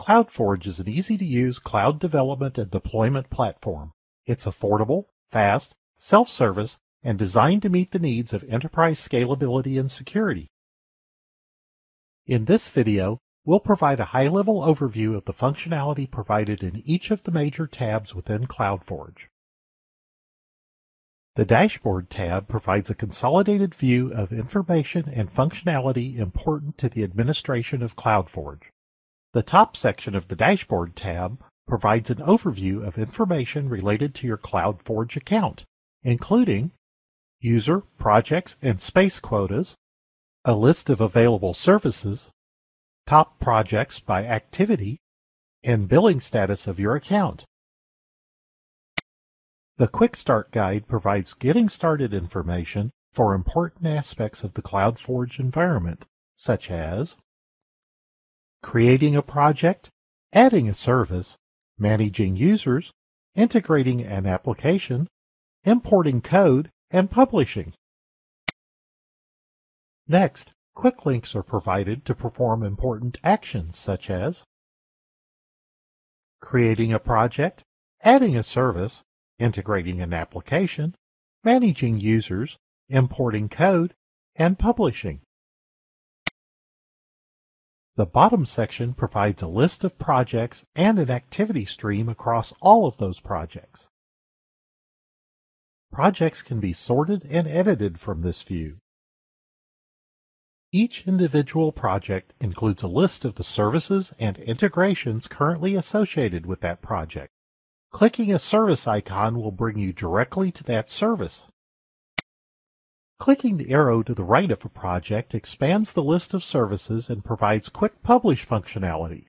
CloudForge is an easy-to-use cloud development and deployment platform. It's affordable, fast, self-service, and designed to meet the needs of enterprise scalability and security. In this video, we'll provide a high-level overview of the functionality provided in each of the major tabs within CloudForge. The Dashboard tab provides a consolidated view of information and functionality important to the administration of CloudForge. The top section of the Dashboard tab provides an overview of information related to your CloudForge account, including user, projects, and space quotas, a list of available services, top projects by activity, and billing status of your account. The Quick Start Guide provides getting started information for important aspects of the CloudForge environment, such as creating a project, adding a service, managing users, integrating an application, importing code, and publishing. Next, quick links are provided to perform important actions such as creating a project, adding a service, integrating an application, managing users, importing code, and publishing. The bottom section provides a list of projects and an activity stream across all of those projects. Projects can be sorted and edited from this view. Each individual project includes a list of the services and integrations currently associated with that project. Clicking a service icon will bring you directly to that service. Clicking the arrow to the right of a project expands the list of services and provides quick publish functionality.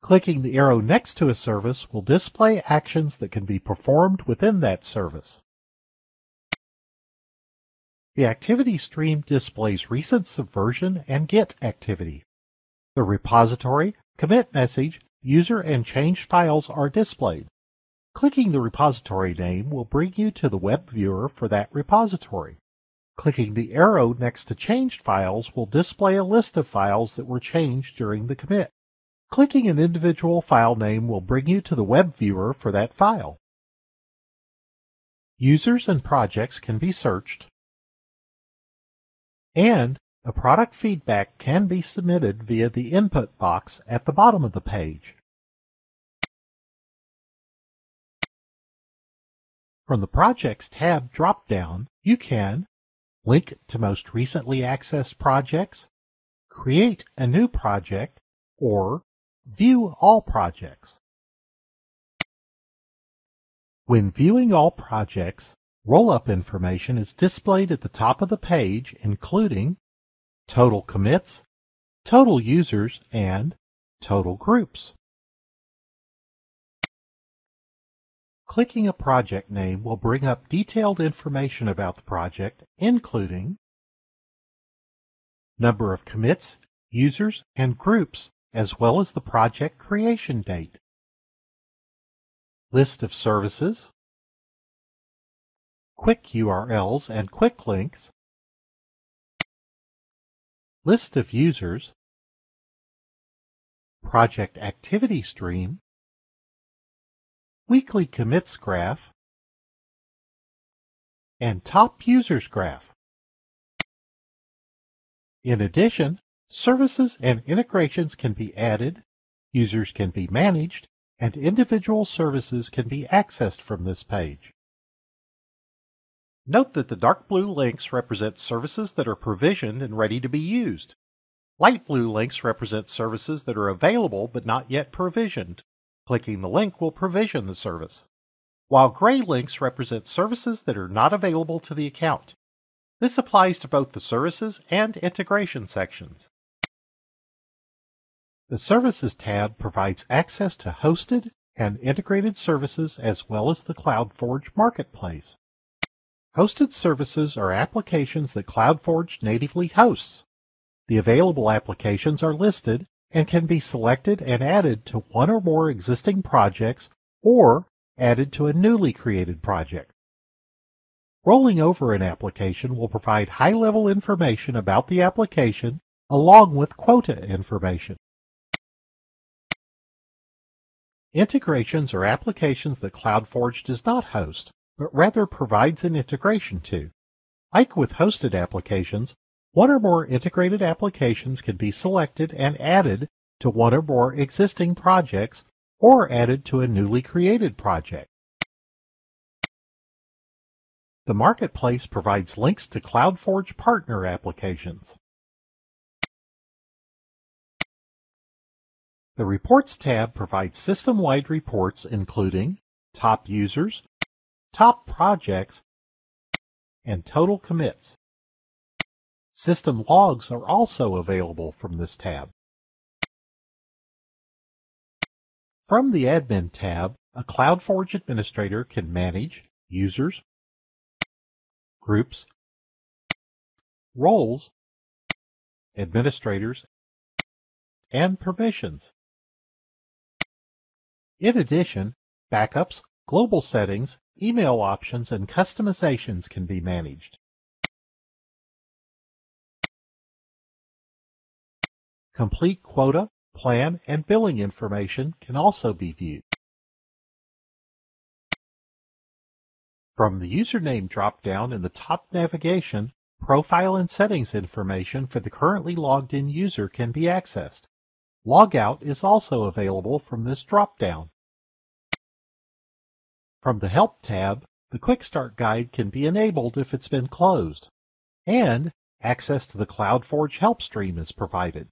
Clicking the arrow next to a service will display actions that can be performed within that service. The activity stream displays recent subversion and Git activity. The repository, commit message, user, and changed files are displayed. Clicking the repository name will bring you to the web viewer for that repository. Clicking the arrow next to changed files will display a list of files that were changed during the commit. Clicking an individual file name will bring you to the web viewer for that file. Users and projects can be searched, and a product feedback can be submitted via the input box at the bottom of the page. From the Projects tab drop-down, you can link to most recently accessed projects, create a new project, or view all projects. When viewing all projects, roll-up information is displayed at the top of the page, including total commits, total users, and total groups. Clicking a project name will bring up detailed information about the project, including number of commits, users, and groups, as well as the project creation date. List of services, quick URLs and quick links, list of users, project activity stream, weekly commits graph, and top users graph. In addition, services and integrations can be added, users can be managed, and individual services can be accessed from this page. Note that the dark blue links represent services that are provisioned and ready to be used. Light blue links represent services that are available but not yet provisioned. Clicking the link will provision the service, while gray links represent services that are not available to the account. This applies to both the services and integration sections. The Services tab provides access to hosted and integrated services as well as the CloudForge Marketplace. Hosted services are applications that CloudForge natively hosts. The available applications are listed and can be selected and added to one or more existing projects or added to a newly created project. Rolling over an application will provide high-level information about the application along with quota information. Integrations are applications that CloudForge does not host, but rather provides an integration to. Like with hosted applications, one or more integrated applications can be selected and added to one or more existing projects or added to a newly created project. The Marketplace provides links to CloudForge partner applications. The Reports tab provides system-wide reports including top users, top projects, and total commits. System logs are also available from this tab. From the Admin tab, a CloudForge administrator can manage users, groups, roles, administrators, and permissions. In addition, backups, global settings, email options, and customizations can be managed. Complete quota, plan, and billing information can also be viewed. From the username drop-down in the top navigation, profile and settings information for the currently logged in user can be accessed. Logout is also available from this drop-down. From the Help tab, the Quick Start Guide can be enabled if it's been closed, and access to the CloudForge help stream is provided.